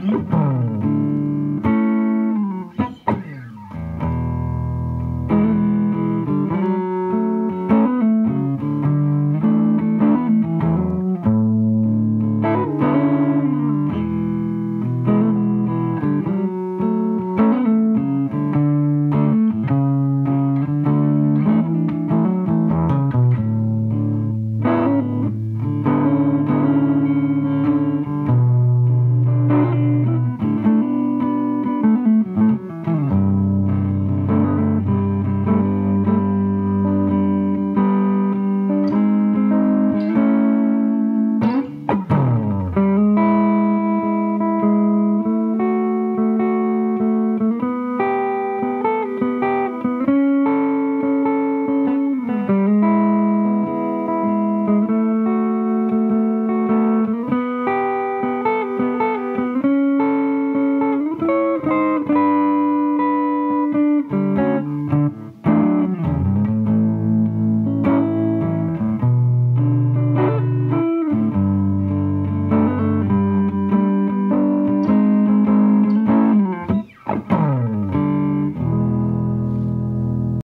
Mm-hmm.